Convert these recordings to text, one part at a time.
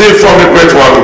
we from the Great One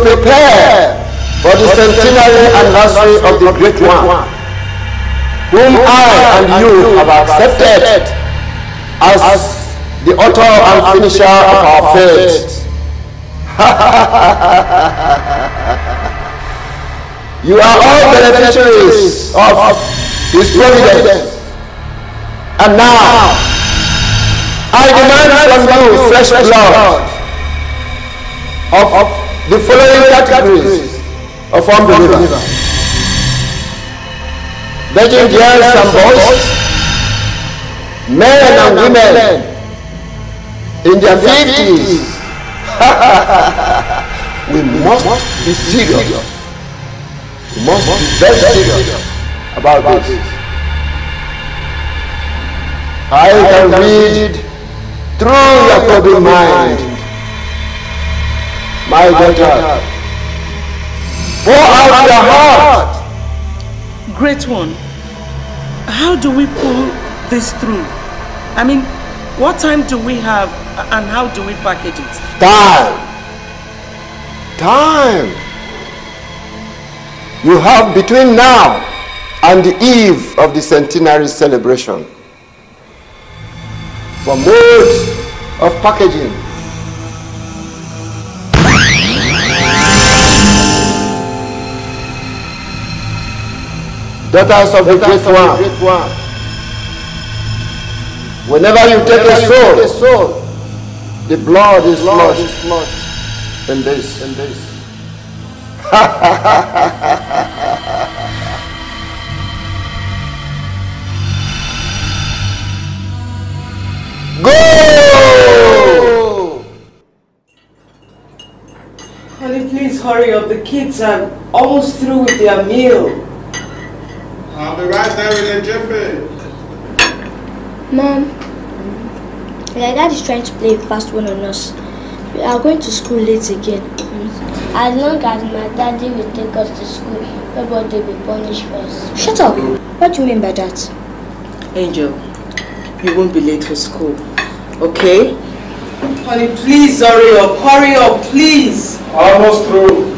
prepare for the centenary anniversary of the Great One whom I and you have accepted as the author and finisher of our faith. you are all beneficiaries of His providence. And now, I demand from you fresh blood of the following categories of unbelievers virgin girls and boys, men and women in their fifties. we must be serious. We must be very serious about this. I can read through your troubled mind, my daughter. Pour out your heart Great one, how do we pull this through? I mean, what time do we have and how do we package it? Time. Time. You have between now and the eve of the centenary celebration for modes of packaging daughters of the great one. Whenever you take a soul, the blood is flushed in this. In this. Go! Honey, please hurry up. The kids are almost through with their meal. I'll be right there in a jiffy. Mom, my dad is trying to play fast one on us. We are going to school late again. As long as my daddy will take us to school, nobody will punish us. Shut up! What do you mean by that? Angel, you won't be late for school, okay? Honey, please hurry up, hurry up, please! Almost through.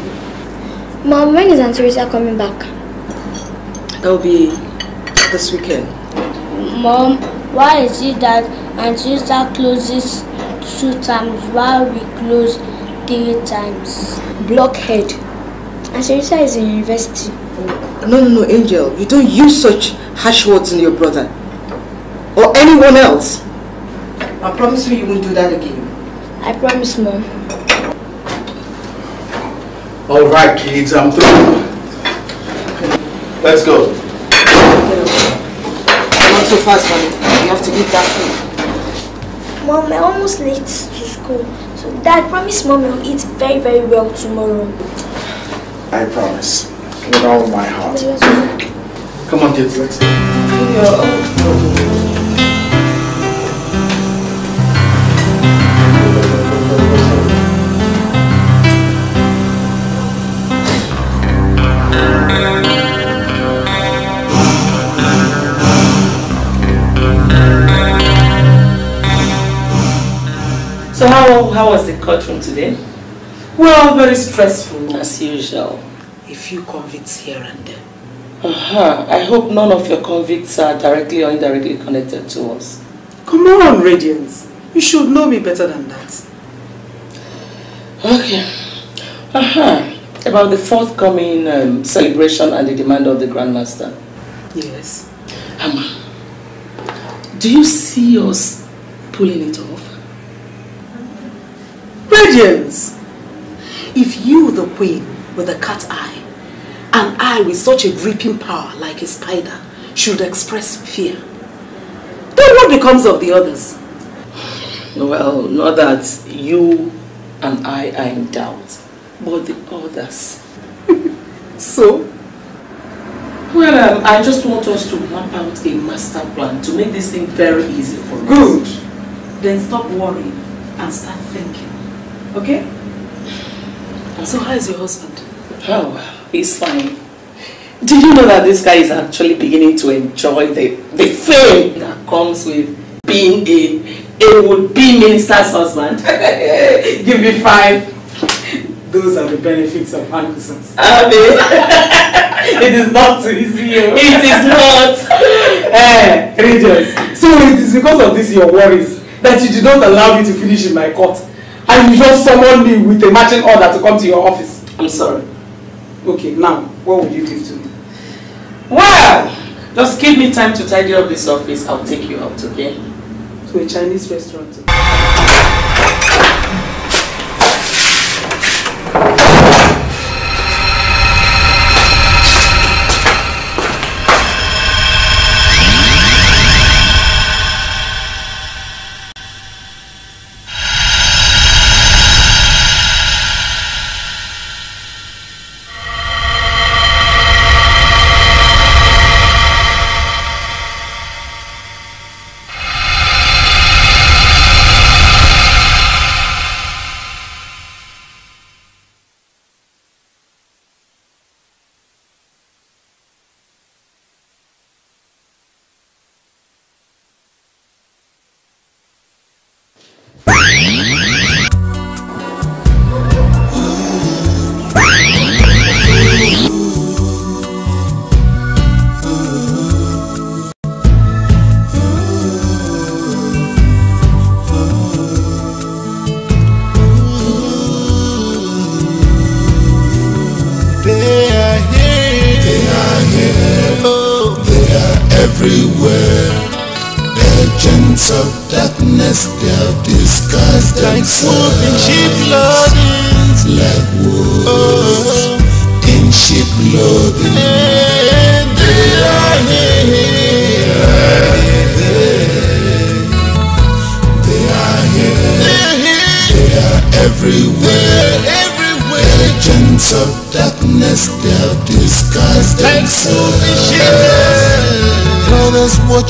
Mom, when is Aunt Teresa coming back? It'll be this weekend. Mom, why is it that Aunt Teresa closes two times while we close three times? Blockhead. Aunt Teresa is in university. No, no, no, Angel. You don't use such harsh words on your brother. Or anyone else. I promise you you won't do that again. I promise, Mom. All right, kids, I'm through. Let's go. Not so fast, honey. You have to eat that food. Mom, I'm almost late to school. So Dad, promise Mom you'll eat very, very well tomorrow. I promise. With all my heart. Come on, kids, let's go. So how, how was the courtroom today? Well, very stressful. As usual. A few convicts here and there. Uh-huh. I hope none of your convicts are directly or indirectly connected to us. Come on, Radiance. You should know me better than that. Okay. Uh-huh. About the forthcoming um, celebration and the demand of the Grandmaster. Yes. Amma, Do you see us pulling it off? Radiance! If you, the queen, with a cat eye, and I with such a gripping power like a spider, should express fear, then what becomes of the others? Well, not that you and I are in doubt, but the others. so? Well, um, I just want us to map out a master plan to make this thing very easy for us. Good. Then stop worrying and start thinking. Okay? So how is your husband? Oh, he's fine. Do you know that this guy is actually beginning to enjoy the, the fame that comes with being a, a would-be minister's husband? Give me five. Those are the benefits of Handerson's. it is not too easy. Oh. It is not. eh, Rangers. So it is because of this your worries that you did not allow me to finish in my court. And you just summoned me with a matching order to come to your office. I'm sorry. Okay, now, what would you give to me? Well, just give me time to tidy up this office. I'll take you out, okay? To a Chinese restaurant.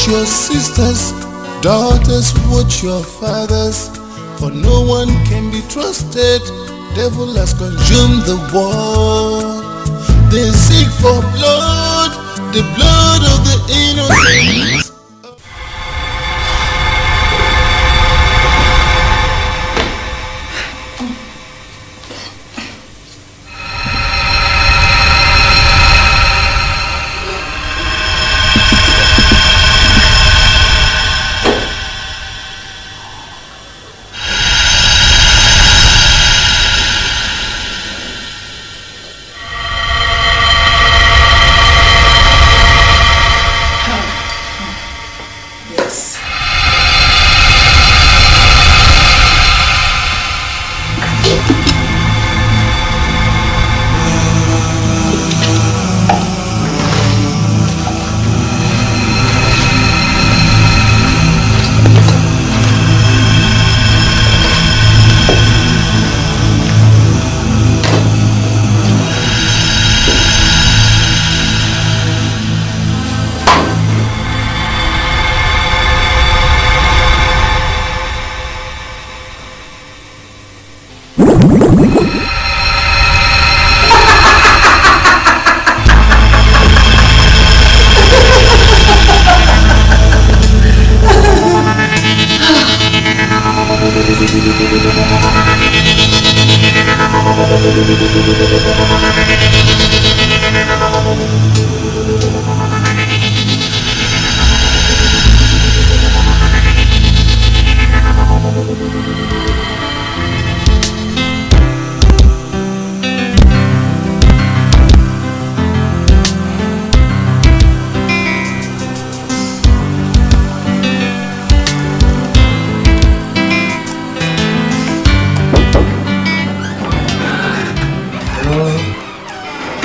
Your sisters, daughters, watch your fathers, for no one can be trusted. Devil has consumed the world. They seek for blood, the blood of the innocent.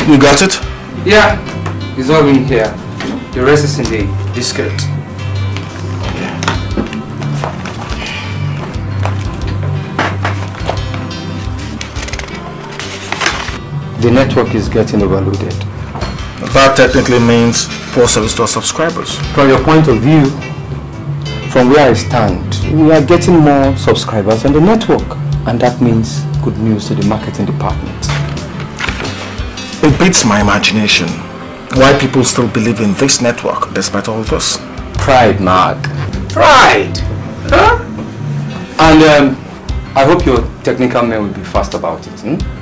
You got it? Yeah, it's all in here. The rest is in the diskette. The network is getting overloaded. That technically means poor service to our subscribers. From your point of view, from where I stand, we are getting more subscribers on the network. And that means good news to the marketing department. It beats my imagination why people still believe in this network despite all this. Pride, Mark. Pride? Huh? And um, I hope your technical men will be fast about it. Hmm?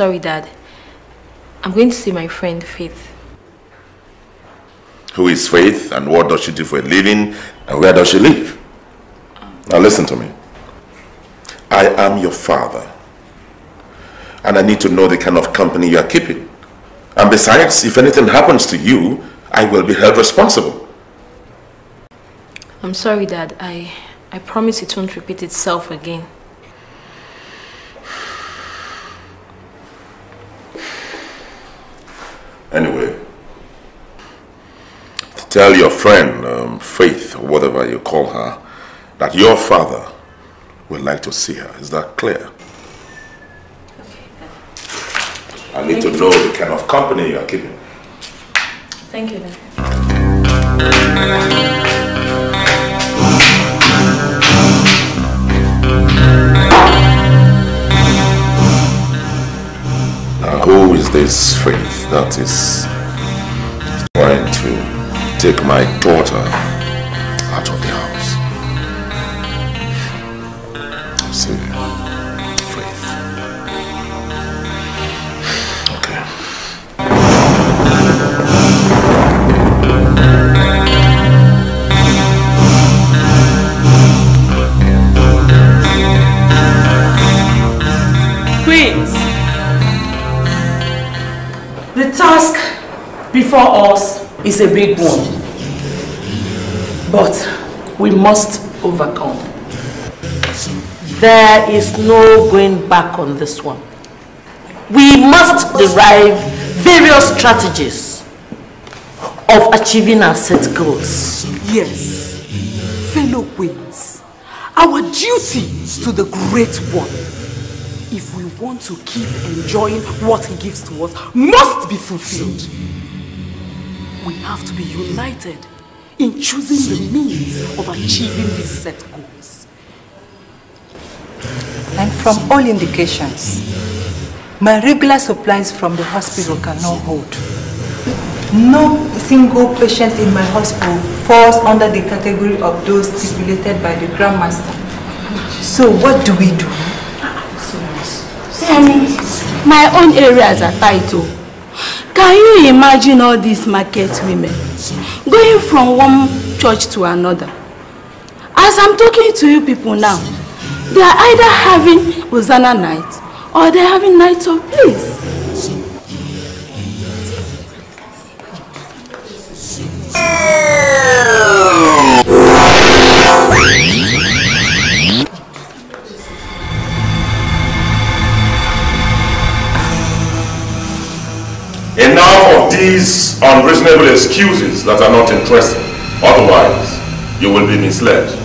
Sorry, Dad. I'm going to see my friend Faith. Who is Faith and what does she do for a living and where does she live? Now listen to me. I am your father and I need to know the kind of company you are keeping. And besides, if anything happens to you, I will be held responsible. I'm sorry, Dad. I, I promise it won't repeat itself again. Anyway, tell your friend, um, Faith, or whatever you call her, that your father would like to see her. Is that clear? Okay. I need Thank to know the kind of company you are keeping. Thank you, then. who is this faith that is trying to take my daughter out of the house? Is a big one. But we must overcome. There is no going back on this one. We must derive various strategies of achieving our set goals. Yes, fellow queens, our duty to the Great One if we want to keep enjoying what he gives to us, must be fulfilled. We have to be united in choosing the means of achieving these set goals. And from all indications, my regular supplies from the hospital cannot hold. No single patient in my hospital falls under the category of those stipulated by the Grandmaster. So what do we do? Um, my own areas are tight oh. Can you imagine all these market women going from one church to another? As I'm talking to you people now, they are either having Hosanna night or they're having nights of peace. Enough of these unreasonable excuses that are not interesting. Otherwise, you will be misled.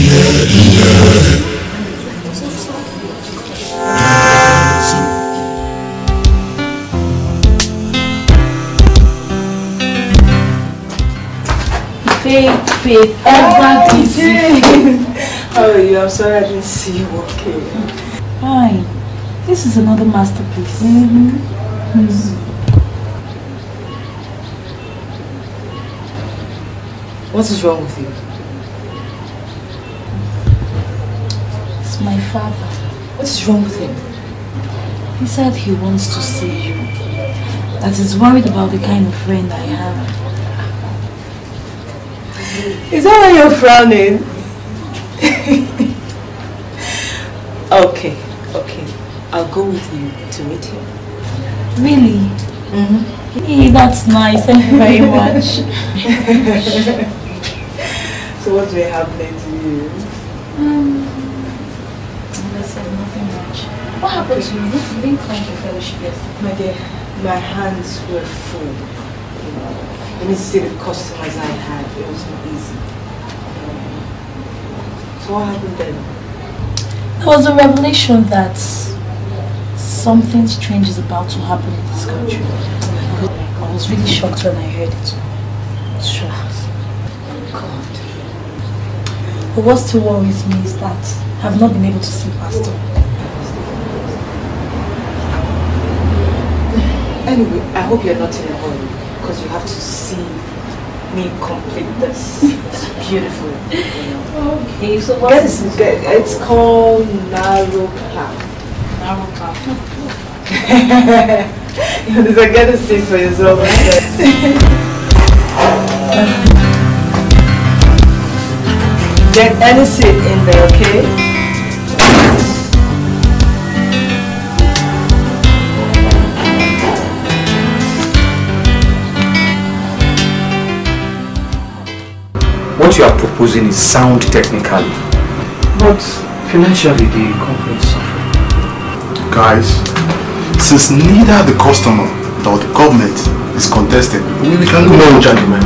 Yeah. Faith. Ever busy. How are you? I'm sorry I didn't see you walking. Fine. This is another masterpiece. Mm -hmm. Mm -hmm. What is wrong with you? It's my father. What is wrong with him? He said he wants to see you. That he's worried about the kind of friend I have. Is that why you're frowning? okay, okay. I'll go with you to meet him. Really? Mm-hmm. Hey, that's nice. Thank you very much. so what's been happening to you? Um, listen, nothing much. What happened to you? You didn't come to fellowship yesterday. My dear, my hands were full. You know, let me see the customers I had. It was not easy. So what happened then? There was a revelation that something strange is about to happen in this country. I was really shocked when I heard it. Shocked. God. But what still worries me is that I've not been able to see Pastor. Anyway, I hope you're not in a hurry because you have to see me complete this. It's beautiful. You know. Okay, so what get, is get, It's called Narrow Path. Narrow Path. you know, get to see for yourself. get any seat in there, okay? Proposing is sound technically, but financially the company is suffering. Guys, since neither the customer nor the government is contested, we, we can no, gentlemen.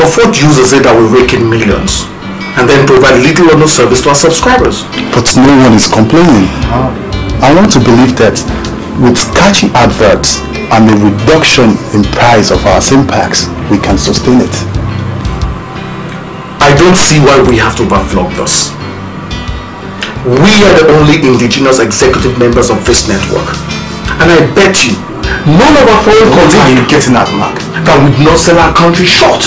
Of what use is it that we rake in millions and then provide little or no service to our subscribers? But no one is complaining. Ah. I want to believe that with catchy adverts and the reduction in price of our SIM packs, we can sustain it. I don't see why we have to overflow this. We are the only indigenous executive members of this network. And I bet you, none of our foreign countries... are you getting at, Mark? That would not sell our country short.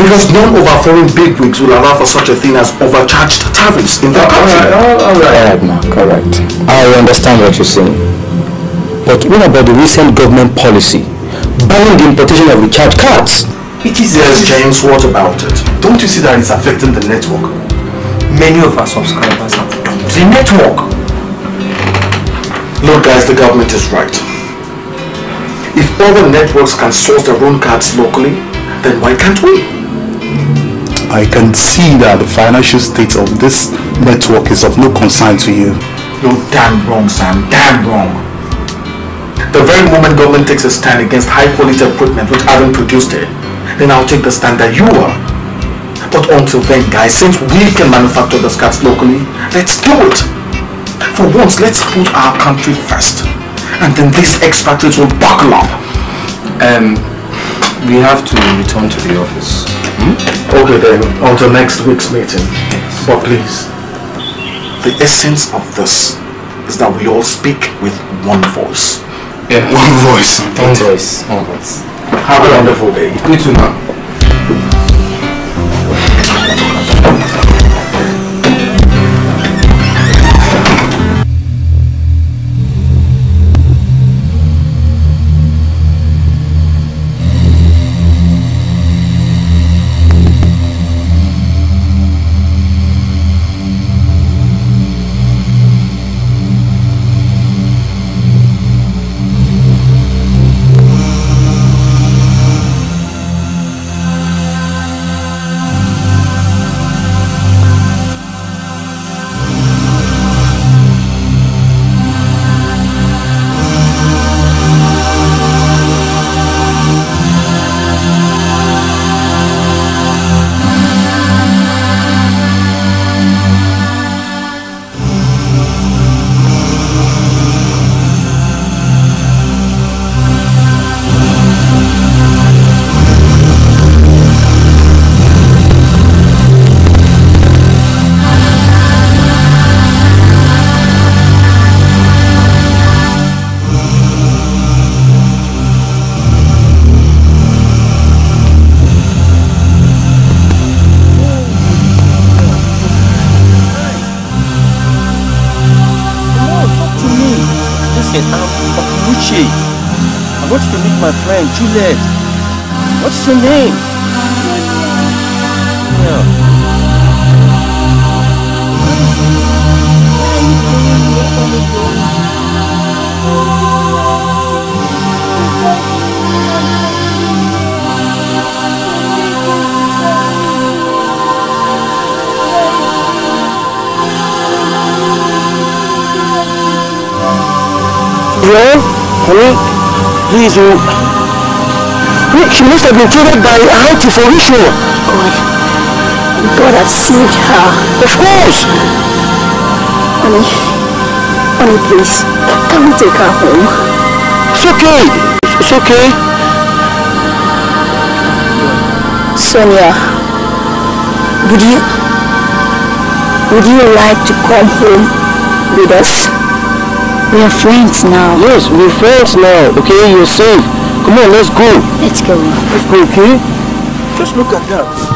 Because none of our foreign bigwigs will allow for such a thing as overcharged tariffs in their country. All right, all right, Mark, correct. I understand what you're saying. But what about the recent government policy banning the importation of recharge cards? It is yes, James, what about it? Don't you see that it's affecting the network? Many of our subscribers have dumped the network. Look guys, the government is right. If other networks can source their own cards locally, then why can't we? I can see that the financial state of this network is of no concern to you. You're damn wrong, Sam. Damn wrong. The very moment government takes a stand against high quality equipment which haven't produced it, then I'll take the stand that you are. But until then, guys, since we can manufacture the scats locally, let's do it. For once, let's put our country first. And then these expatriates will buckle up. Um, we have to return to the office. Hmm? Okay then, until next week's meeting. Yes. But please, the essence of this is that we all speak with one voice. Yeah, one voice. One voice. One voice. Have a wonderful day. You too, man. Oh. She must have been treated by a auntie for ritual. God, God has saved her. Of course. Honey, honey, please, can we take her home? It's okay. It's okay. Sonia, would you, would you like to come home with us? We are friends now. Yes, we're friends now. Okay, you're safe. Come on, let's go. Let's go. Let's go, okay? Just look at that.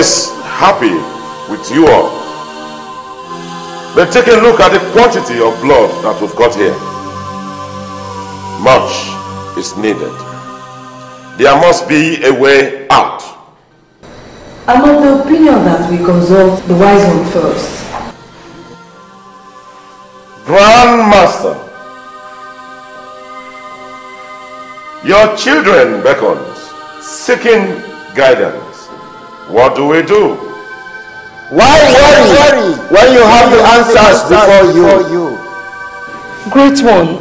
Is happy with you all. But take a look at the quantity of blood that we've got here. Much is needed. There must be a way out. I'm of the opinion that we consult the wise one first. Grandmaster, your children beckons, seeking guidance. What do we do? Why worry when you have the answers before you? Great one,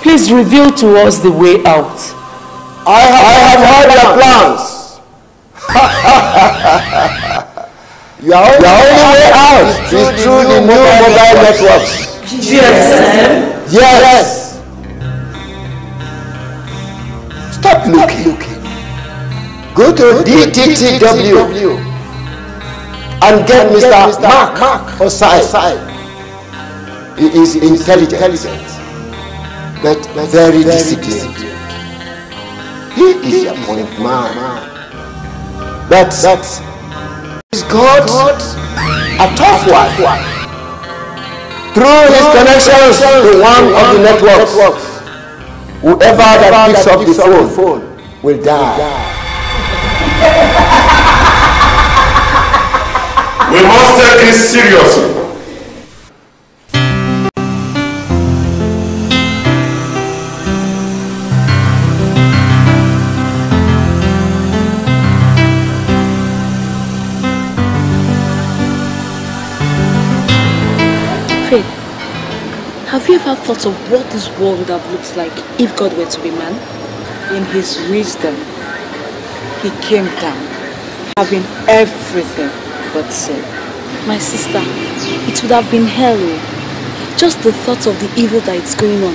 please reveal to us the way out. I have, heard your plans. your only way out is through the new mobile networks. GSM? Yes. Stop looking. Go to DTTW and get Mr. Mark Osai. He is intelligent, but very disciplined. He is a point man. But is God a tough one? Through his connections to one of the networks, whoever that picks up the phone will die. We must take this seriously. Faith, have you ever thought of what this world would have looked like if God were to be man? In his wisdom, he came down, having everything but sin. My sister, it would have been hell. oh. Just the thought of the evil that is going on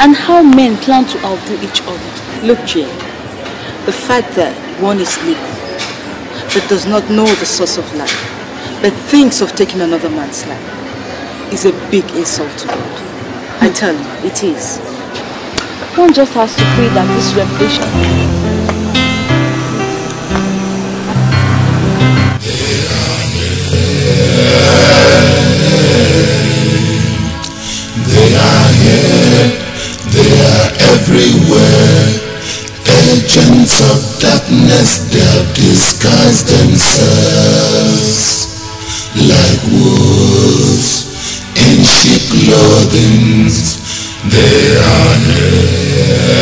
and how men plan to outdo each other. Look, Jane, the fact that one is living but does not know the source of life, but thinks of taking another man's life, is a big insult to God. I tell you, it is. One just has to pray that this revelation They are here, they are everywhere. Agents of darkness, they have disguised themselves like wolves in sheep clothing. They are here.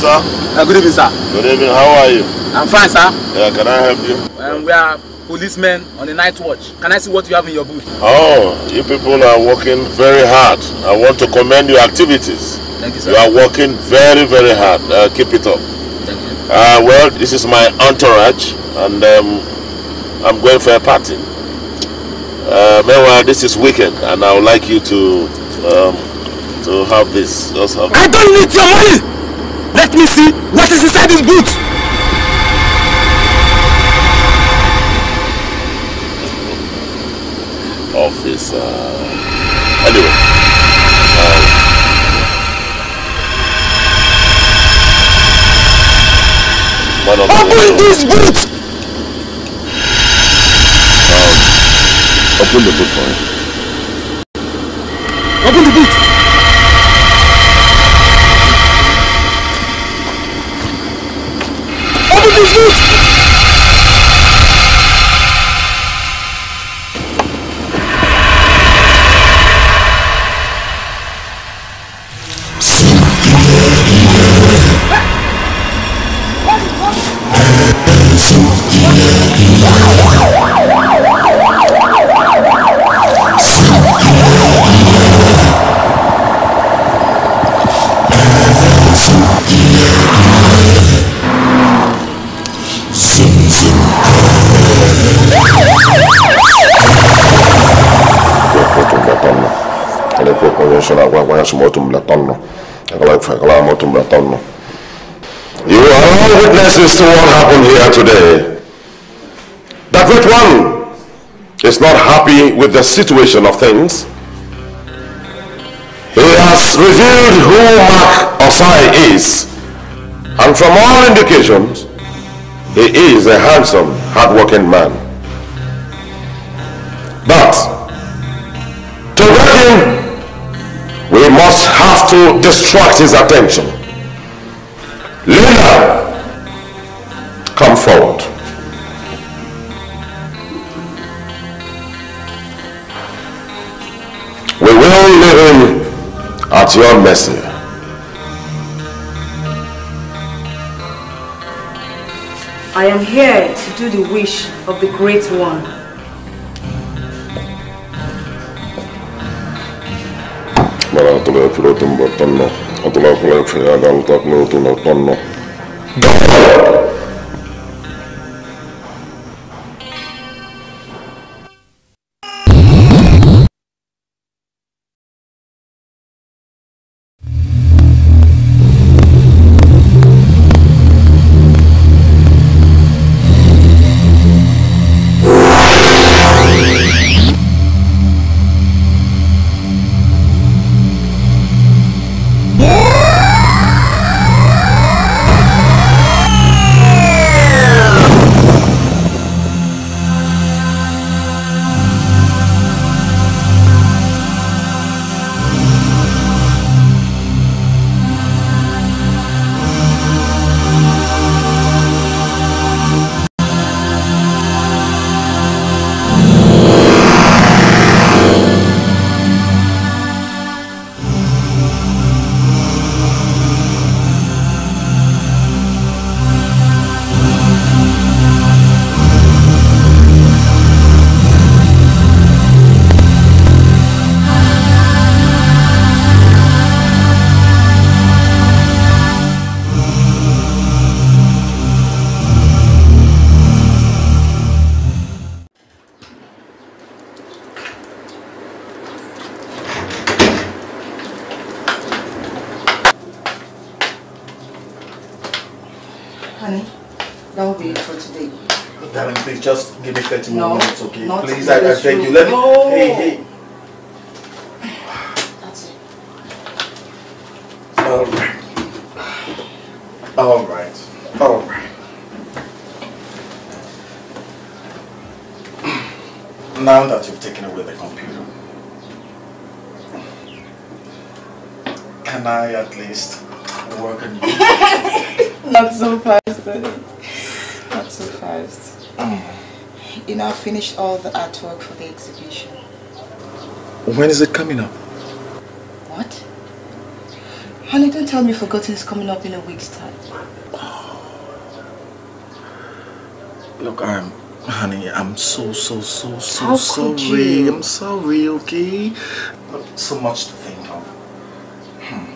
Sir. Uh, good evening, sir. Good evening, how are you? I'm fine, sir. Yeah, can I help you? Um, we are policemen on the night watch. Can I see what you have in your booth? Oh, you people are working very hard. I want to commend your activities. Thank you, sir. You are working very, very hard. Uh, keep it up. Thank you. Uh, well, this is my entourage, and um, I'm going for a party. Uh, meanwhile, this is weekend, and I would like you to um, to have this. Just have I don't need your money! Let me see what is inside this boot! office. Uh, anyway. Uh, of the- Open this boot! Um, open the boot for me. Here today. That great one is not happy with the situation of things. He has revealed who Mark Osai is. And from all indications, he is a handsome, hardworking man. But to get him, we must have to distract his attention. At your mercy. I am here to do the wish of the Great One. Mana tulee tumma tonno. Tulee kuule ja galta kuule tunno tonno. I, I beg you. Let me. No. Hey, hey. That's it. All right. All right. All right. Now that you've taken away the computer, can I at least work on you? Not so fast, honey. Not so fast. You know, I finished all the artwork for the exhibition. When is it coming up? What? Honey, don't tell me Forgotten is coming up in a week's time. Look, I'm, honey, I'm so, so, so, so How sorry. you? I'm sorry, okay? Look, so much to think of. Hmm.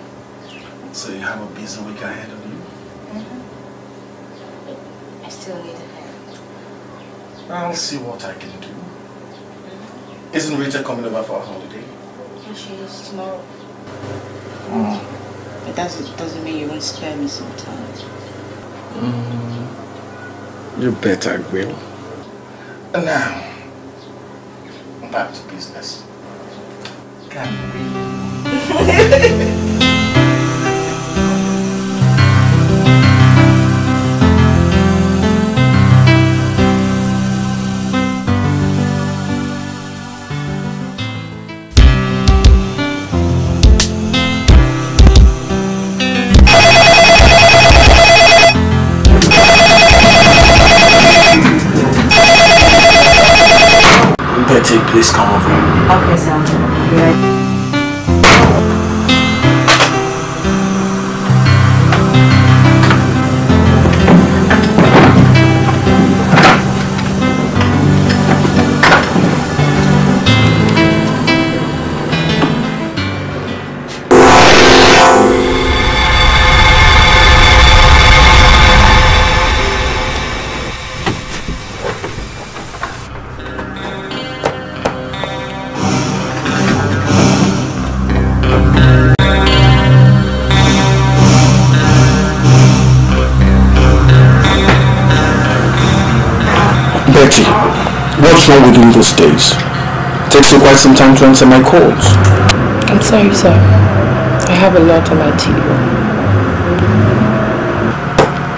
So you have a busy week ahead of you? Mm -hmm. I still need. I'll see what I can do. Isn't Rita coming over for a holiday? She is tomorrow. Hmm. But doesn't doesn't mean you won't spare me some time. Mm, you bet I will. And now, back to business. Can we? Betty, please come over. Okay. Be right what's wrong with you these days? takes you quite some time to answer my calls. I'm sorry, sir. I have a lot on my table.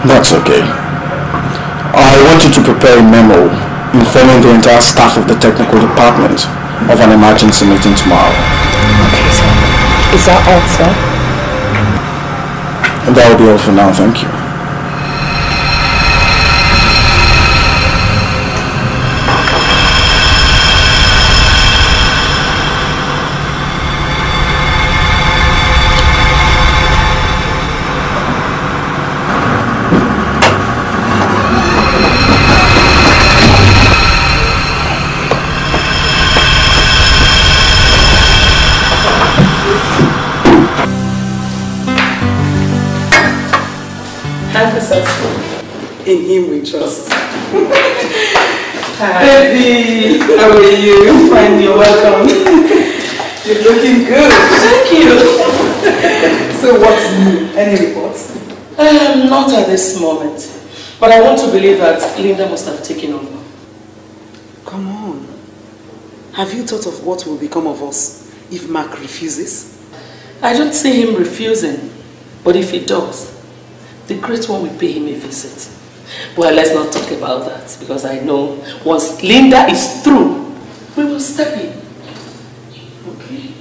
That's okay. I want you to prepare a memo informing the entire staff of the technical department of an emergency meeting tomorrow. Okay, sir. Is that all, sir? And that will be all for now, thank you. In him we trust. Hi. Baby, how are you? Fine, you're welcome. You're looking good. Thank you. so what's new? Any reports? Um, not at this moment. But I want to believe that Linda must have taken over. Come on. Have you thought of what will become of us if Mark refuses? I don't see him refusing. But if he does, the great one will pay him a visit. Well, let's not talk about that because I know once Linda is through, we will step in. Okay.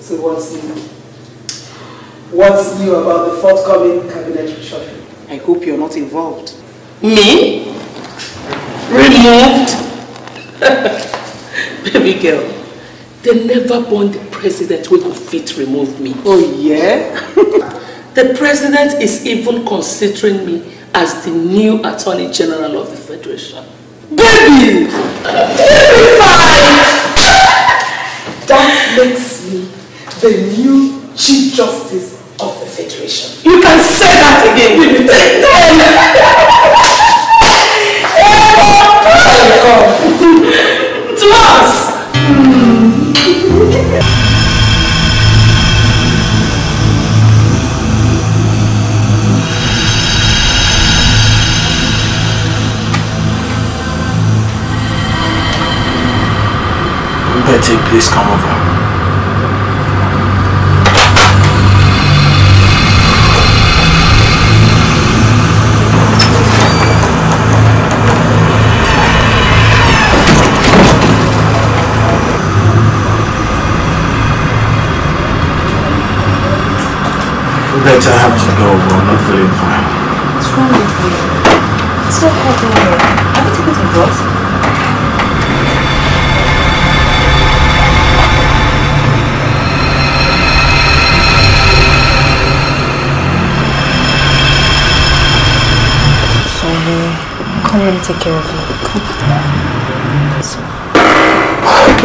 So what's new? What's new about the forthcoming cabinet reshuffle? I hope you're not involved. Me? Removed? Baby girl, they never born the president who could fit remove me. Oh yeah? the president is even considering me as the new Attorney General of the Federation. Baby! That makes me the new Chief Justice of the Federation. You can say that again. Betty, please come over.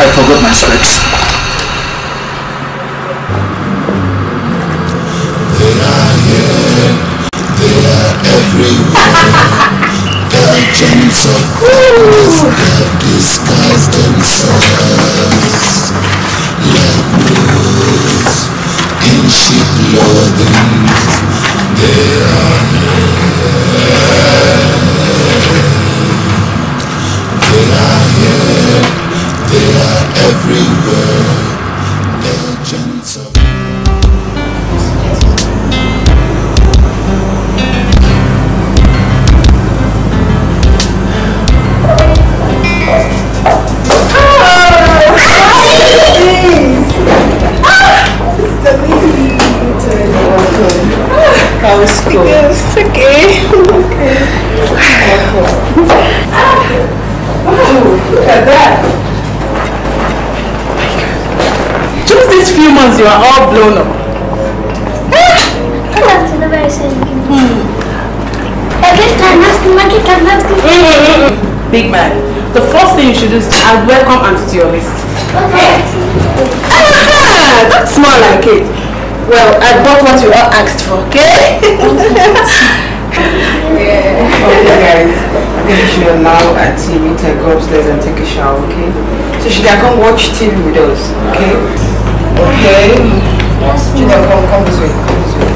I forgot my specs. Agents of darkness that disguise themselves like wolves in sheep clothing. They are here. They are here. They are everywhere. You are all blown up. Good afternoon, whatever I say. Okay, can ask him, okay, can ask him. Big man, the first thing you should do is to add welcome auntie to your list. Okay. Ah, that's more like it. Well, I bought what you all asked for, okay? yeah. Okay, guys. I think you should allow Auntie Rita go upstairs and take a shower, okay? So she can come watch TV with us, okay? Okay. Yes, Gina, come, come this way. Come this way.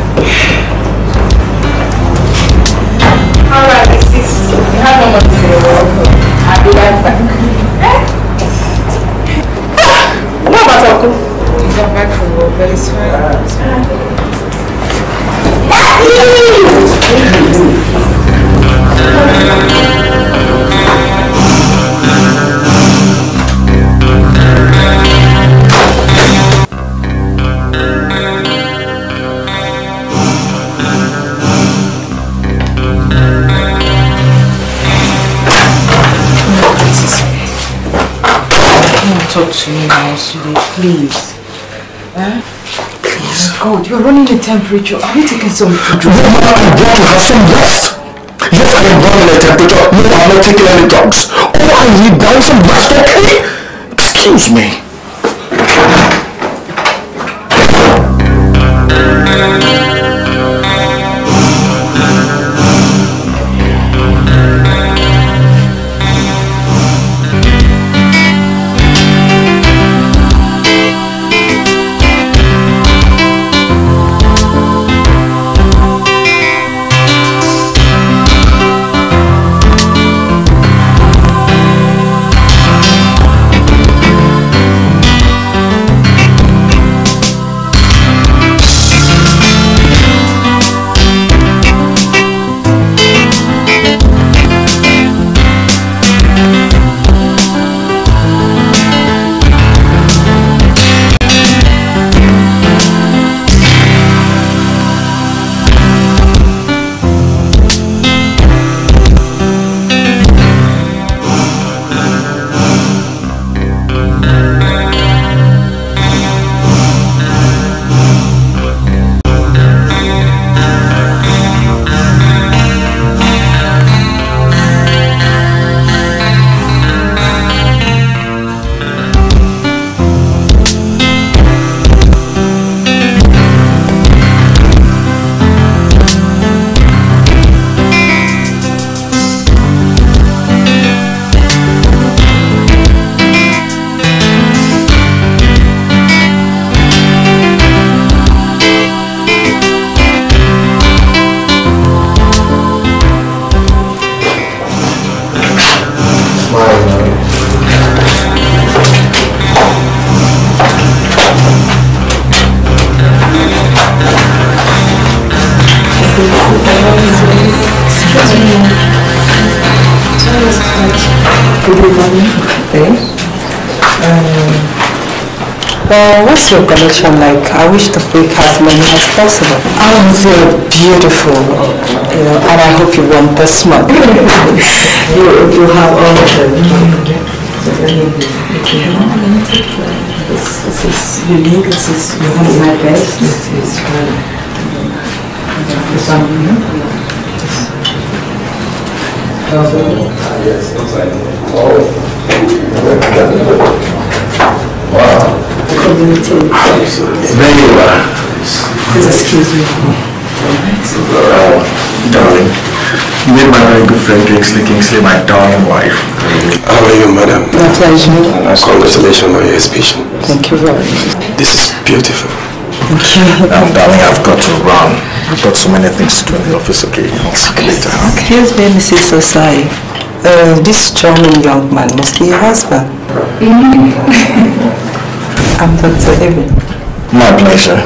Temperature. Are you taking some drugs? Mama, I want to have some rest. Yes, I am running the temperature. No, I'm not taking any drugs. Oh, I need down some rest, okay? Excuse me. Your collection like? I wish to pick as many as possible. Oh, they're beautiful, you know, and I hope you want this one. you, you have all of them. This, this is unique. This is one of my best. This is uh, this one. Yes, looks like. Oh. Wow. Community. Very well. Please excuse me. Uh, darling, you made my very good friend Kingsley Kingsley my darling wife. How are you, madam? My pleasure. Congratulations on your exhibition. Thank you very much. This is beautiful. Thank you. Now, darling, I've got to run. I've got so many things to do in the office, okay? I'll see you later. Excuse me, Mrs. Osai. Uh, this charming young man must be your husband. I'm Dr. Evan. My pleasure.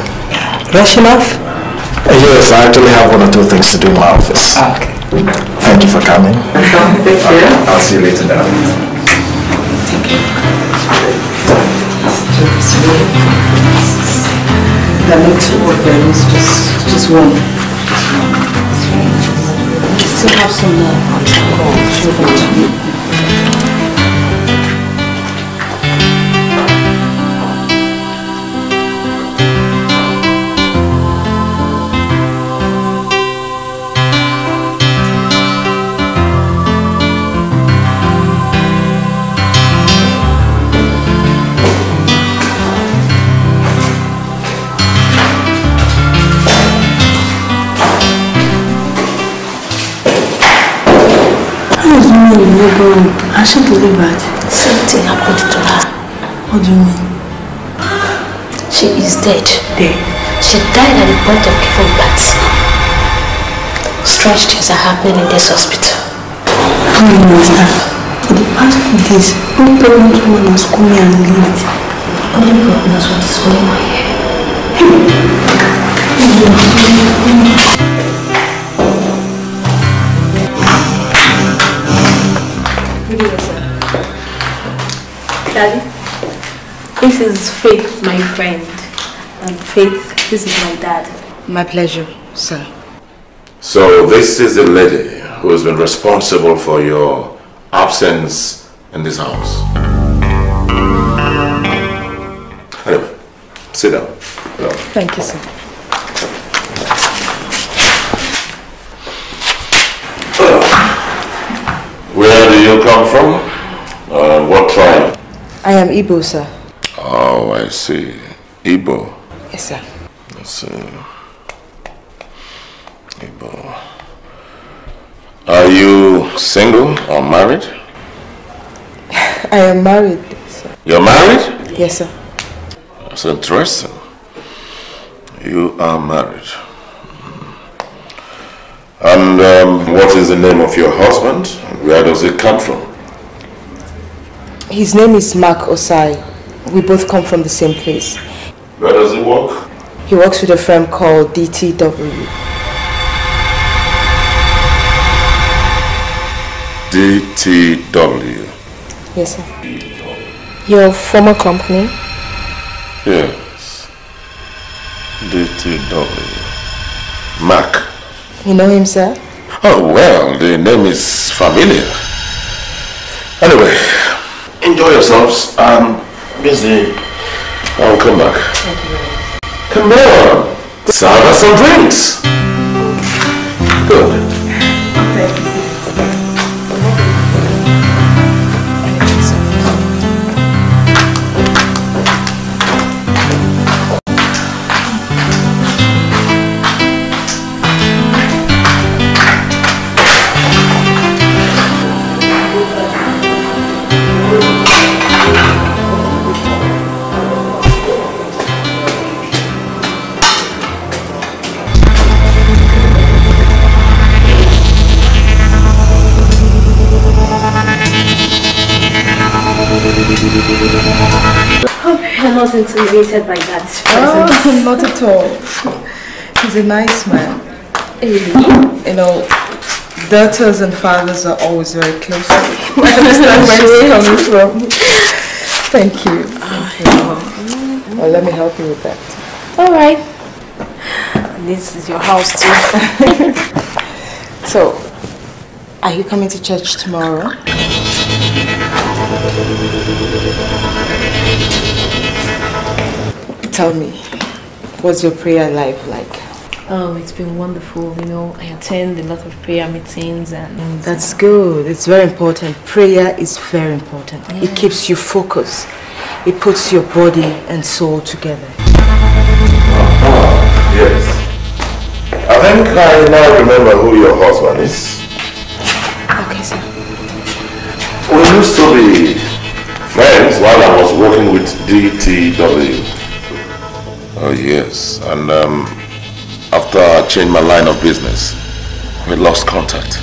Rushing off? Uh, yes, I actually have one or two things to do in my office. Okay. Thank you for coming. Take care. I'll see you later, darling. There are not two of them, it's just, just one. Still have some more Will never hope. Has she delivered? Same thing happened to her. What do you mean? She is dead. Dead? She died at the point of giving birth. Strange things are happening in this hospital. How do you understand? For the past few days, no pregnant woman has come here and lived. Only God knows what is going on here. Daddy, this is Faith, my friend. And Faith, this is my dad. My pleasure, sir. So this is the lady who has been responsible for your absence in this house. Anyway, sit down. Sit down. Thank you, sir. Where do you come from? Uh, what tribe? I am Igbo, sir. Oh, I see. Igbo. Yes, sir. Let's see. Igbo. Are you single or married? I am married, sir. You're married? Yes, sir. That's interesting. You are married. And um, what is the name of your husband? Where does it come from? His name is Mark Osai. We both come from the same place. Where does he work? He works with a firm called DTW. DTW. Yes, sir. Your former company? Yes. DTW. Mac. You know him, sir? Oh, well, the name is familiar. Anyway, enjoy yourselves. I'm busy. I'll come back. Come on. Serve us some drinks. Good. Intimidated by that Oh, not at all. He's a nice man. You know, daughters and fathers are always very close. I understand where he's coming from. Thank you. Thank you. Well, let me help you with that. All right. This is your house too. So, are you coming to church tomorrow? Tell me, what's your prayer life like? Oh, it's been wonderful. You know, I attend a lot of prayer meetings and. That's good. It's very important. Prayer is very important. It keeps you focused. It puts your body and soul together. Yes. I think I now remember who your husband is. Okay, sir. We used to be friends while I was working with DTW. Oh yes, and um, after I changed my line of business, we lost contact.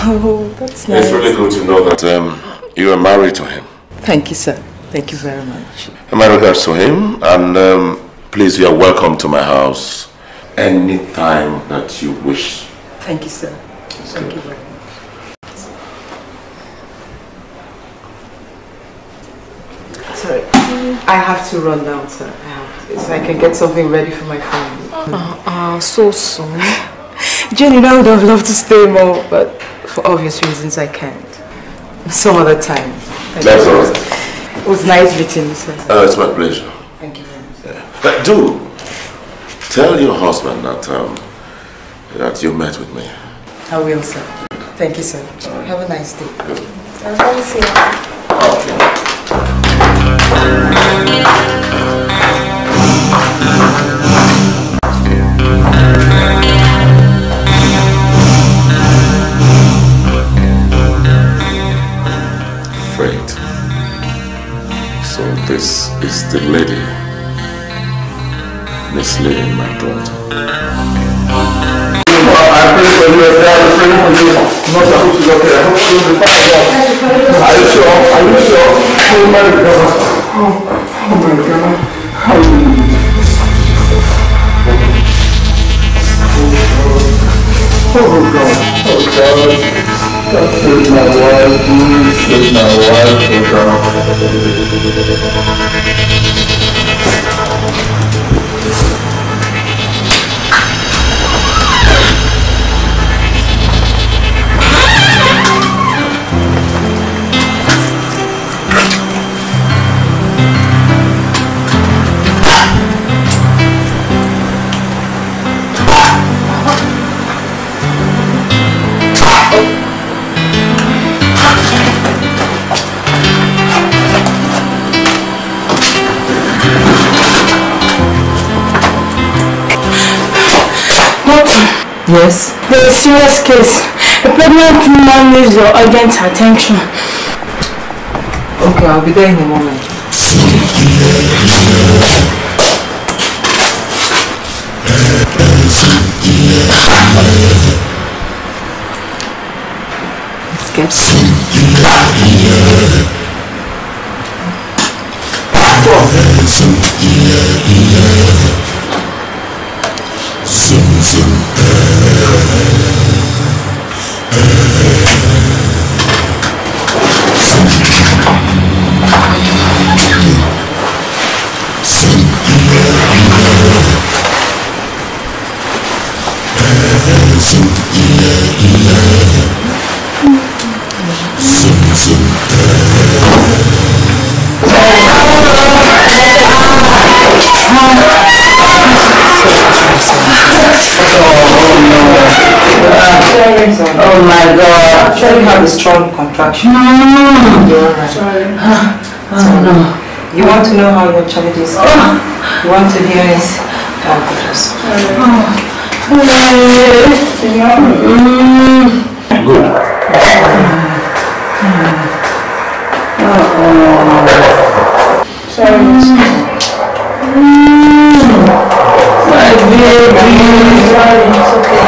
Oh, that's nice. It's really good to know that um, you are married to him. Thank you, sir. Thank you very much. My regards to him, and um, please, you are welcome to my house anytime that you wish. Thank you, sir. Thank you very much. Sorry, I have to run down, sir. I so I can get something ready for my family. Uh, uh, so soon. Jenny, I would have loved to stay more, but for obvious reasons I can't. Some other time. Thank That's all right. It was nice meeting you, sir. Uh, it's my pleasure. Thank you very much. But do tell your husband that um, that you met with me. I will, sir. Thank you, sir. Have a nice day. Is the lady misleading my daughter. I pray for you, I pray for you. Not at it. You'll. Are you sure? Are you sure? Oh my God. Oh, oh my God. Hallelujah. Oh God. Oh God. Save my wife, please save my wife, oh God. Yes? There's a serious case. A pregnant woman needs your urgent attention. Okay, I'll be there in a moment. Let's get. Zoom, god. Actually have a strong contraction. Mm. You're right. Sorry. Oh no. You want to know how your child is? Oh. You want to hear it? Oh, goodness. Mm. Good. Oh. Sorry. Mm. My baby. Sorry, it's okay.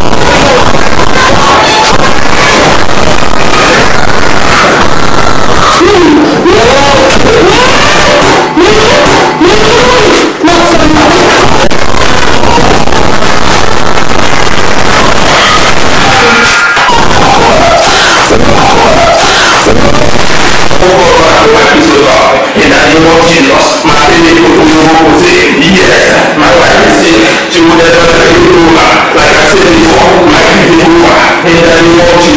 yes, my wife is sick. She will never let me go Like I said before, my baby will In the name of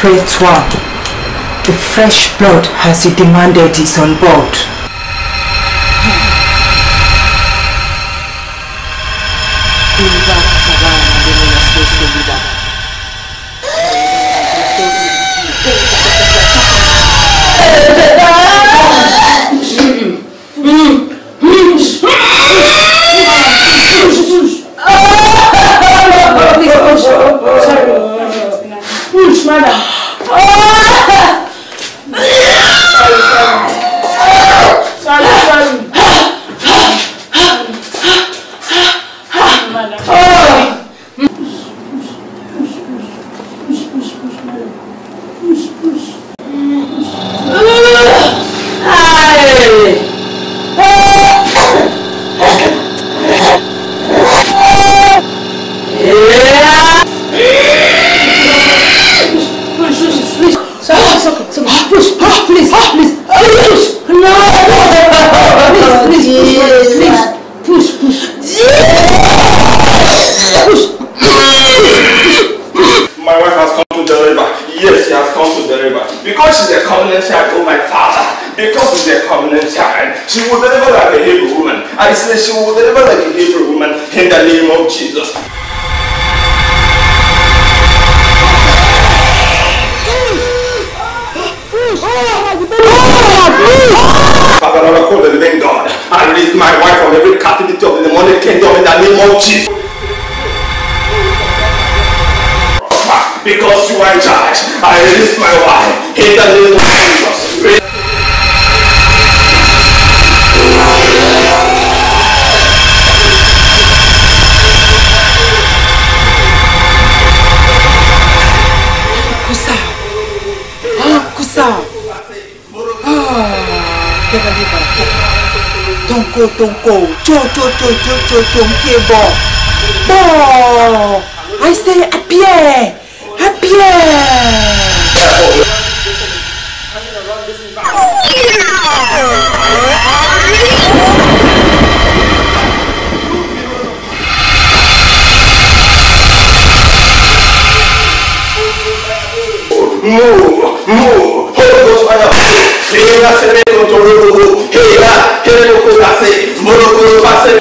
Prétoire, the fresh blood as you demanded is on board. Go. Jo, jo, jo, jo, jo, jo, Kebo. Bo. I say appear. Appear. Move, move, Holy Ghost fire. Hera sere kontoro, hera, hera kokase, moro kokase.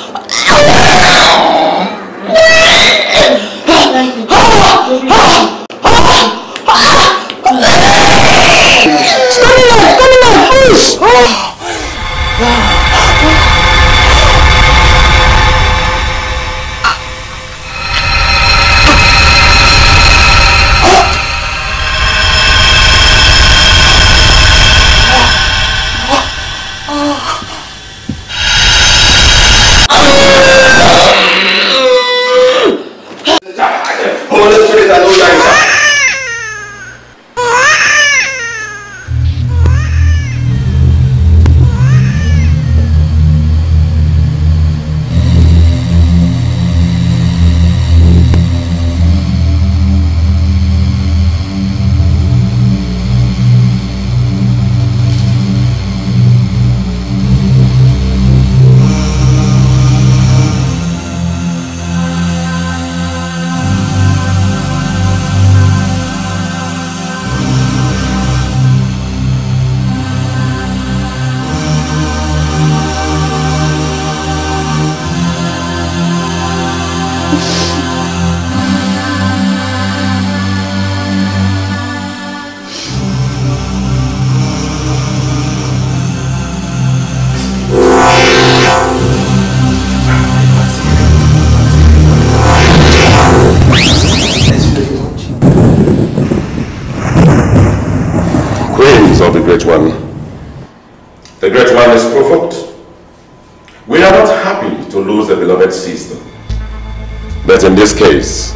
This case,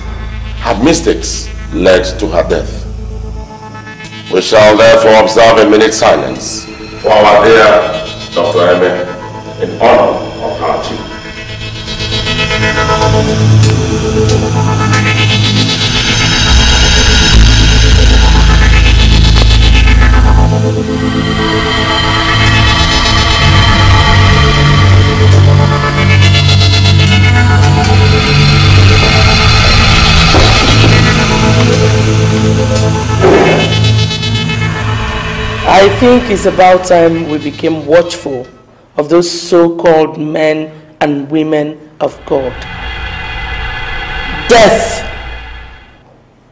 her mistakes led to her death. We shall therefore observe a minute silence for our dear Dr. Eme in honor think it's about time we became watchful of those so-called men and women of God. Death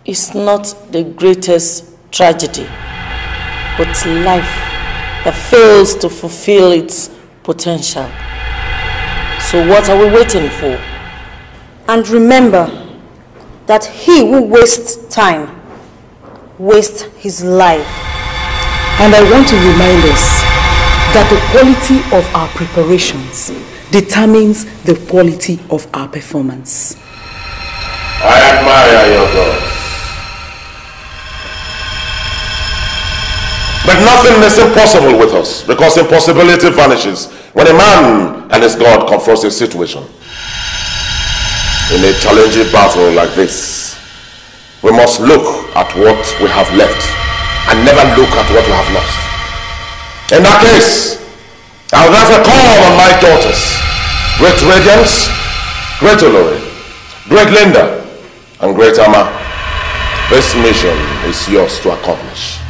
is not the greatest tragedy, but life that fails to fulfill its potential. So what are we waiting for? And remember that he who wastes time wastes his life. And I want to remind us that the quality of our preparations determines the quality of our performance. I admire your gods. But nothing is impossible with us because impossibility vanishes when a man and his God confronts a situation. In a challenging battle like this, we must look at what we have left and never look at what we have lost. In that case, I will therefore call on my daughters, Great Radiance, Great Olori, Great Linda, and Great Amma. This mission is yours to accomplish.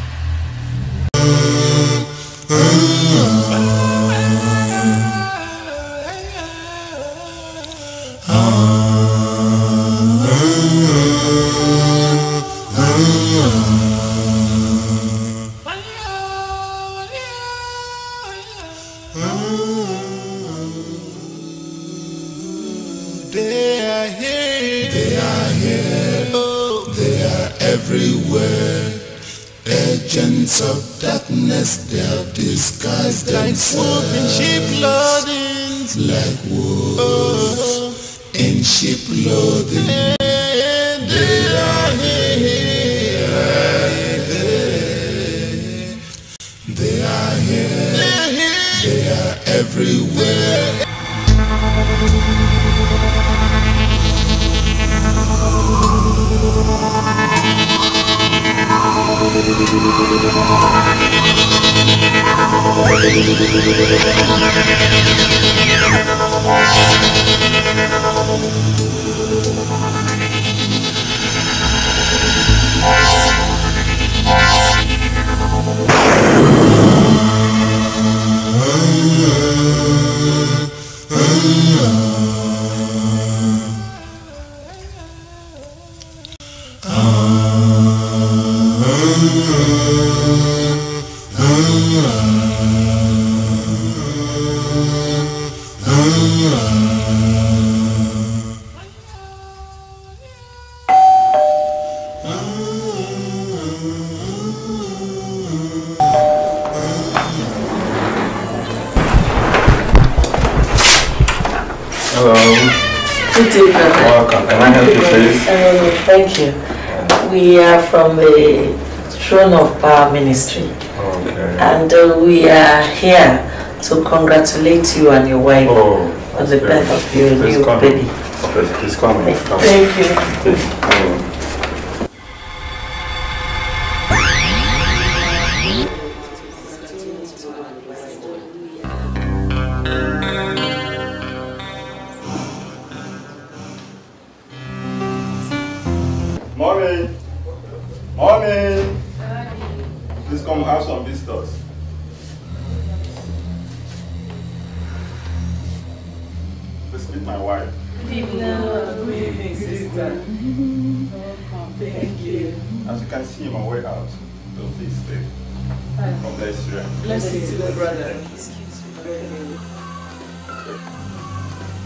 From the Throne of Power Ministry. Okay. And uh, we are here to congratulate you and your wife Oh, on the birth of your new baby. Okay, please come. in. Come. Thank you.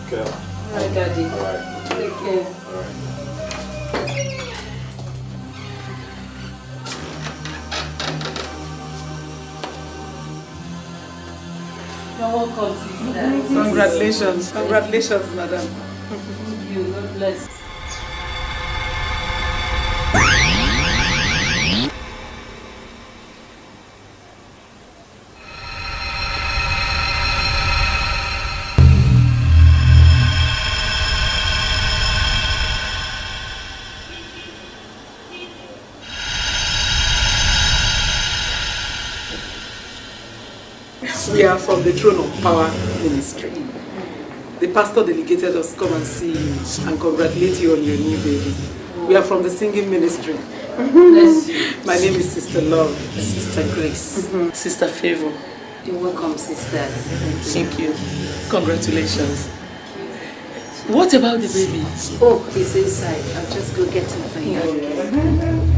Okay. Hi, Daddy. All right. Take care. All right. You're welcome, sister. Congratulations. Congratulations, madam. Thank you. God bless. From the Throne of Power Ministry. The pastor delegated us to come and see you and congratulate you on your new baby. We are from the singing ministry. My name is Sister Love. Sister Grace. Mm-hmm. Sister Favor. You're welcome, sisters. Thank you. Congratulations. What about the baby? Oh, he's inside. I'll just go get him for you. Mm-hmm.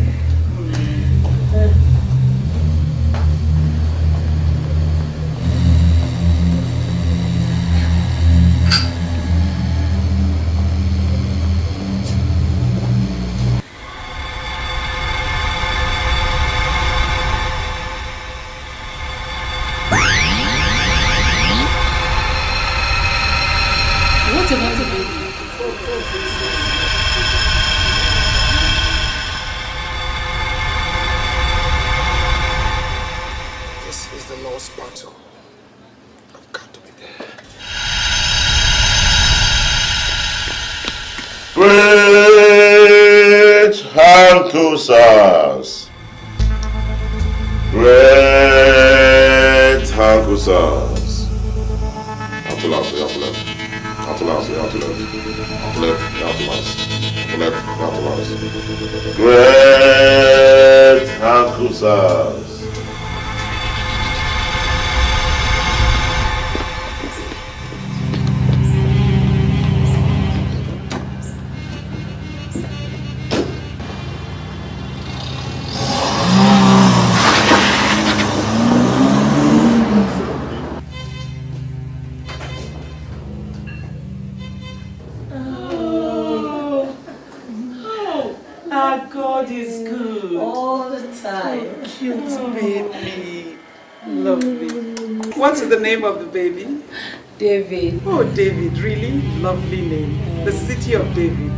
David. Really? Lovely name. The city of David.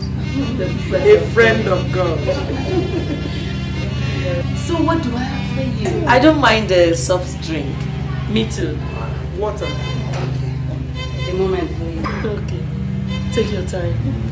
A friend of God. So what do I have for you? I don't mind a soft drink. Me too. Water. The moment, please. Okay. Take your time.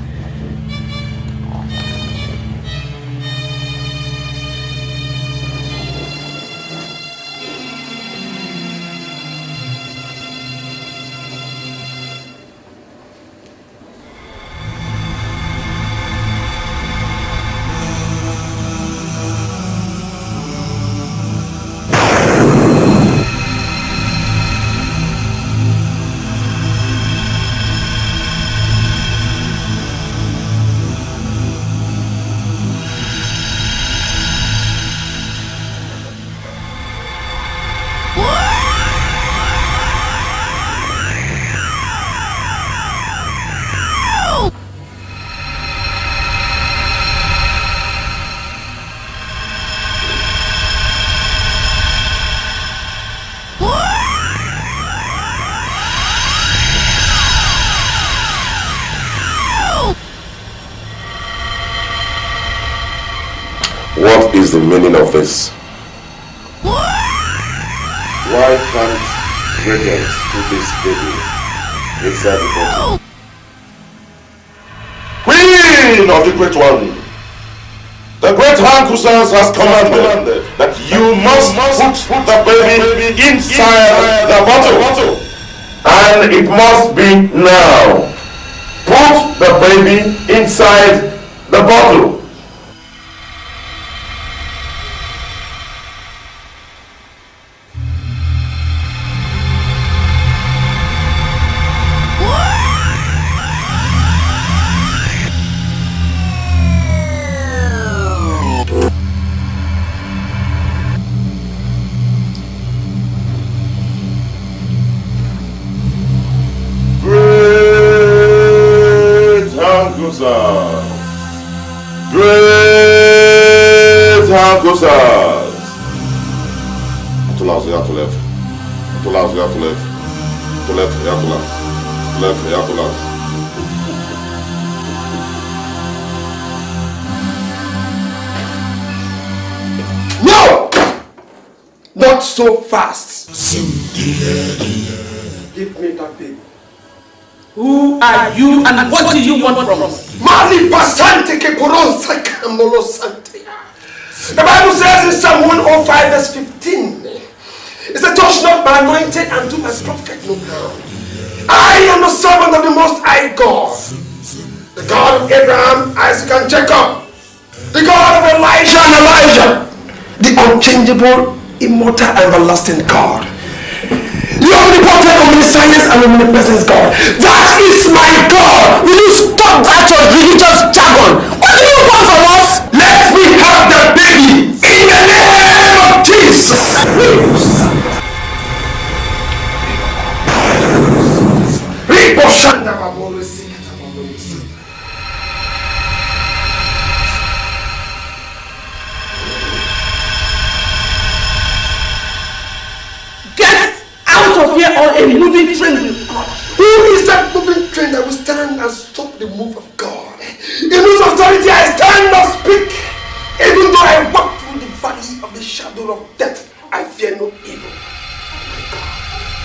Meaning of this? Why can't Radiant put this baby inside the bottle? Queen of the Great One, the Great Hankusans has commanded that you must put the baby inside the bottle. And it must be now. Put the baby inside the bottle. Are you and what do you want from us? Mali basante ke sante. The Bible says in Psalm 105 verse 15, it says, touch not my anointed and do my prophet no harm. I am the servant of the Most High God, the God of Abraham, Isaac, and Jacob, the God of Elijah and Elisha, the unchangeable, immortal, everlasting God. The omnipotent, omniscience, and omnipresence God. That is my God. Will you stop that your religious jargon? What do you want from us? Let me have the baby in the name of Jesus. Riposhanda mamorisi kata out of here or a moving train will crush. Who is that moving train that will stand and stop the move of God? In whose authority I stand and speak. Even though I walk through the valley of the shadow of death, I fear no evil.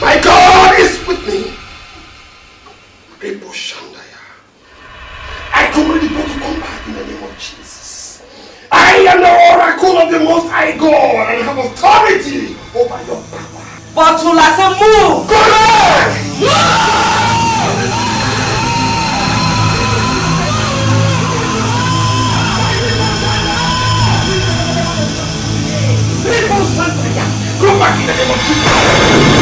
My God is with me. Rebo Shandaya. I command the boat to come back in the name of Jesus. I am the oracle of the Most High God and have authority over your power. Bottle as a move. Correct! Rebo Shandaya. Come back in the name of Jesus.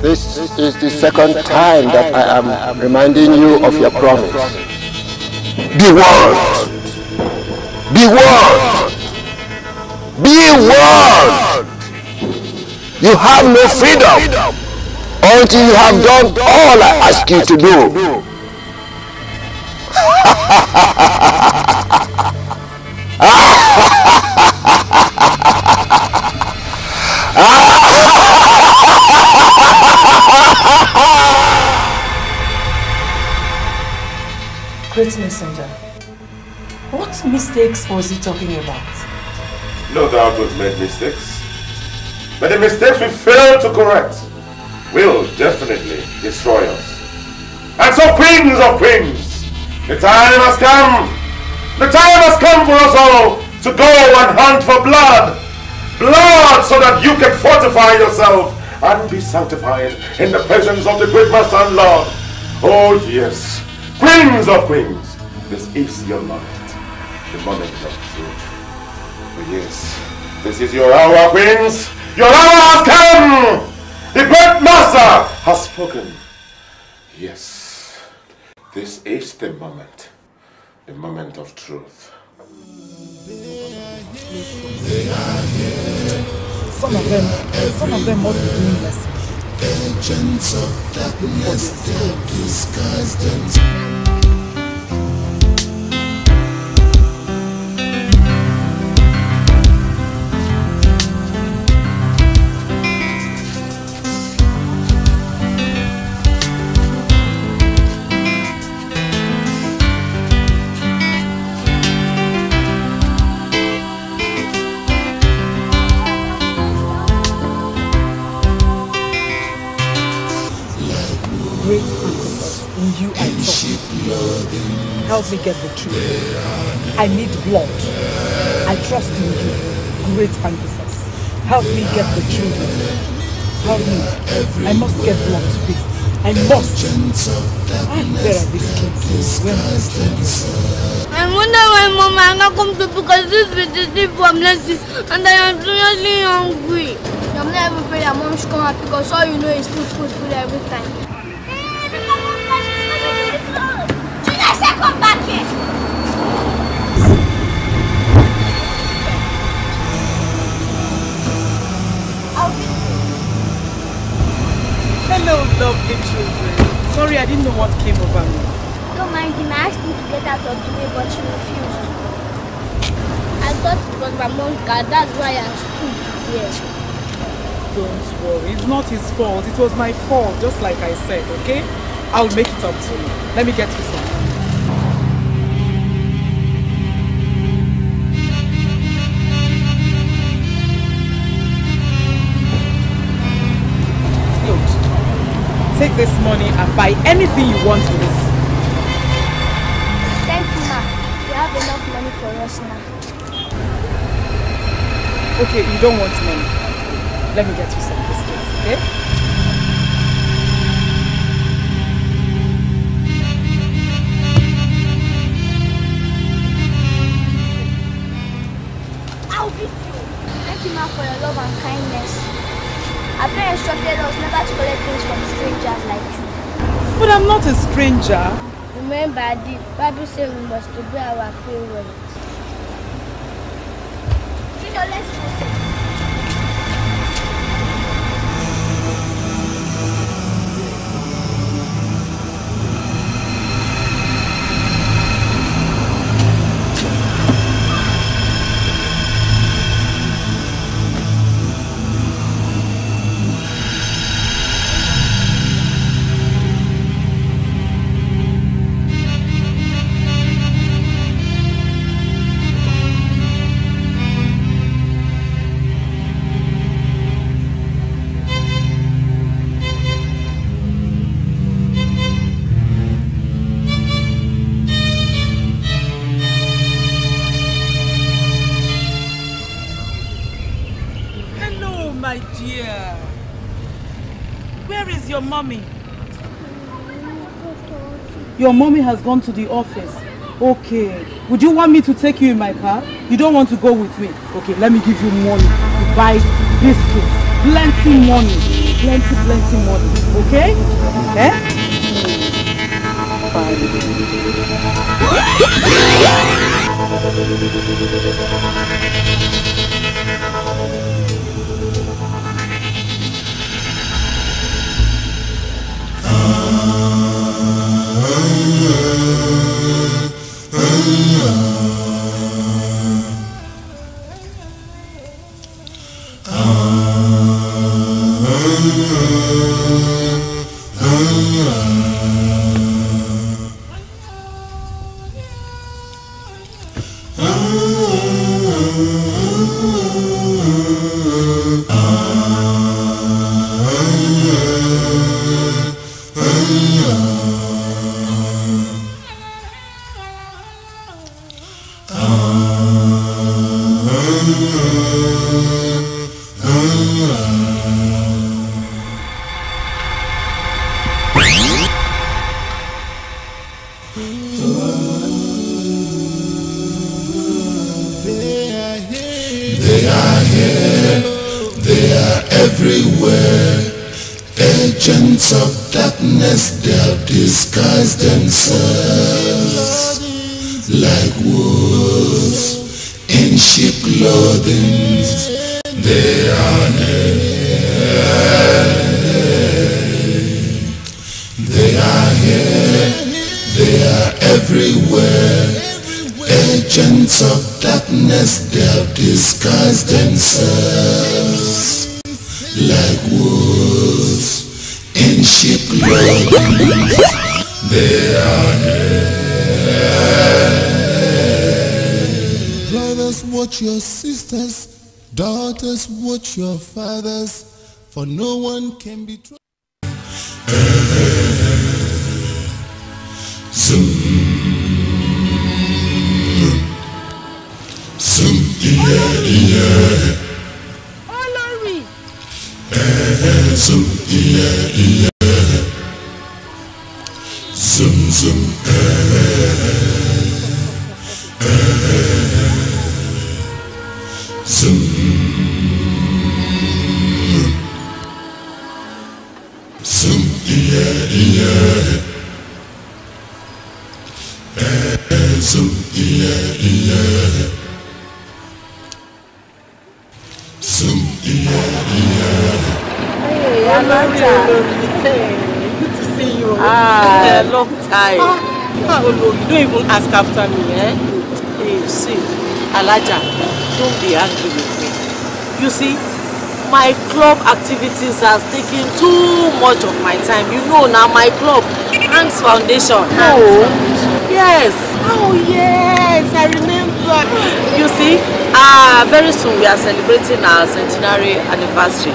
This is the second time that I am reminding you of your promise. Be warned! Be warned! Be warned! You have no freedom! until you have done all I ask you to do. Great messenger, what mistakes was he talking about? No doubt we've made mistakes. But the mistakes we failed to correct will definitely destroy us. And so, queens of queens, the time has come. The time has come for us all to go and hunt for blood. Blood so that you can fortify yourself and be sanctified in the presence of the great Master and Lord. Oh yes, queens of queens, this is your moment, the moment of truth. Oh yes, this is your hour, queens. Your hour has come. The great master has spoken. Yes, this is the moment, the moment of truth. Some of them, some of them must be doing lessons. Agents of darkness, they disguise themselves. Help me get the truth. I need blood. I trust in you, great ancestors. Help me get the truth. Help me. I must get blood today. I must. Ah, where are these kids? Where are these kids? I wonder why mom I not come to because this visit from Leslie and I am seriously hungry. I'm not even pray that mom should come out because all you know is food, food, food every time. Hello, lovely children. Sorry, I didn't know what came over me. Don't mind him. I asked him to get out of the way, but she refused. I thought it was my mom's car. That's why I stood here. Don't worry. It's not his fault. It was my fault, just like I said, okay? I'll make it up to you. Let me get you some. Take this money and buy anything you want with it. Thank you, ma. We have enough money for us now. Okay, you don't want money. Let me get you some biscuits, okay? I'll beat you. Thank you, ma, for your love and kindness. Our parents instructed us never to collect things from strangers like you. But I'm not a stranger. Remember, the Bible says we must obey our parents. Junior, let's go. Your mommy has gone to the office. Okay. Would you want me to take you in my car? You don't want to go with me? Okay, let me give you money to buy biscuits. Plenty money. Plenty, plenty money. Okay? Eh? your can be ask after me, eh? Hey, see, Alaja, don't be angry with me. You see, my club activities has taken too much of my time. You know now my club, Hanks Foundation. Oh, yes. Oh, yes, I remember. You see, uh, very soon we are celebrating our centenary anniversary.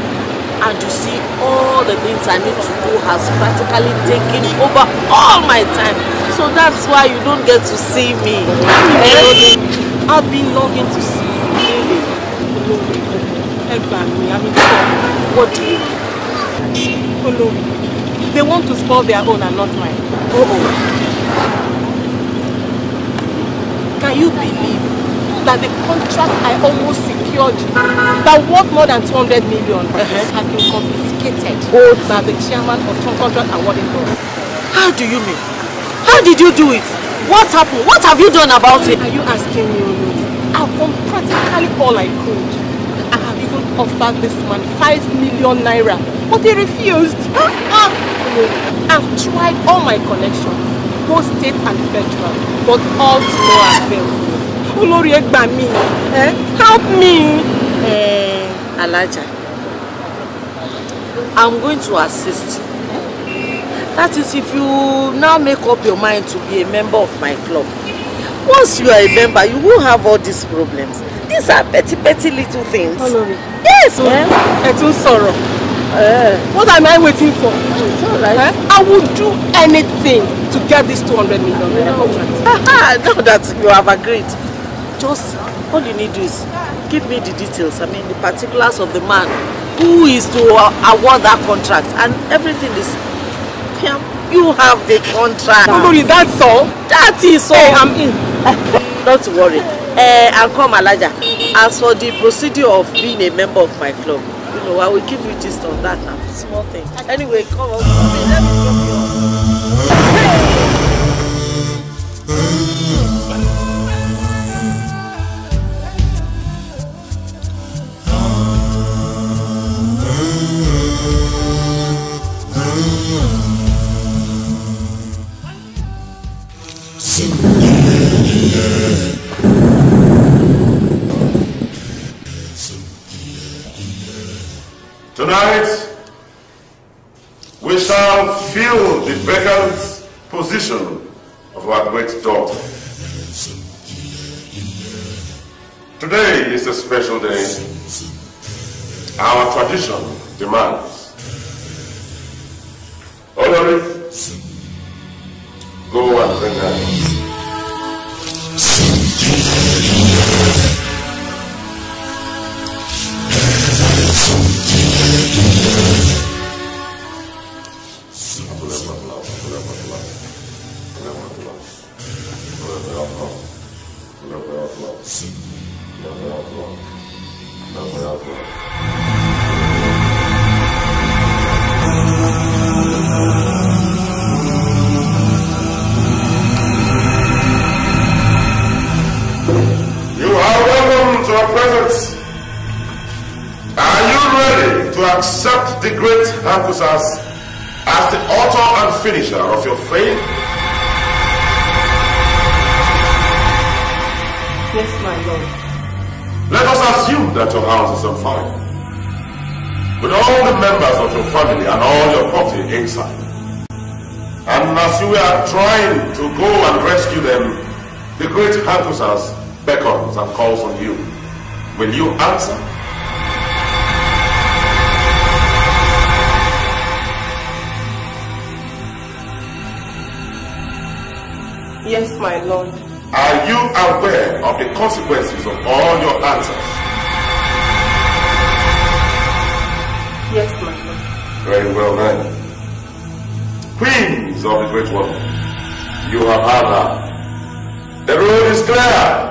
And you see, all the things I need to do has practically taken over all my time. So that's why you don't get to see me. Eh? I've been longing to see you. Really. me. I mean, what do you Follow me. They want to spoil their own and not mine. Oh, oh. Can you believe that the contract I almost secured that worth more than 200 million has been confiscated both by the chairman of contract awarding board. How do you mean? How did you do it? What happened? What have you done about it? Are you asking me, I've done practically all I could. I have even offered this man 5 million naira, but he refused. Ah! I've tried all my connections, both state and federal, but all to no avail. Olori ẹ gbà mí? Help me! Alaja, I'm going to assist you. That is if you now make up your mind to be a member of my club. Once you are a member, you won't have all these problems. These are petty, petty little things. Yes, Eh? Ẹ tún sọ̀rọ̀. What am I waiting for? It's all right. Eh? I will do anything to get this 200 million naira contract. Aha, now that you have agreed, just all you need to is give me the details. I mean, the particulars of the man who is to award that contract, and everything is. Yeah, you have the contract. Olori, that's all. That is all. I'm in. Don't worry. Uh, I'll come, Alaja. As for the procedure of being a member of my club, you know, I will give you gist on that now. Small thing. Anyway, come on. Let me drop Tonight, we shall fill the vacant position of our great daughter. Today is a special day. Our tradition demands. Olori, go and bring her. You are welcome to our presence. Are you ready to accept the great Hakusas as the author and finisher of your faith? Let us assume that your house is on fire. With all the members of your family and all your property inside. And as you are trying to go and rescue them, the great Hakusas beckons and calls on you. Will you answer? Yes, my lord. Are you aware of the consequences of all your answers? Yes, my lord. Very well then. Queens of the great one, you have had her. The road is clear.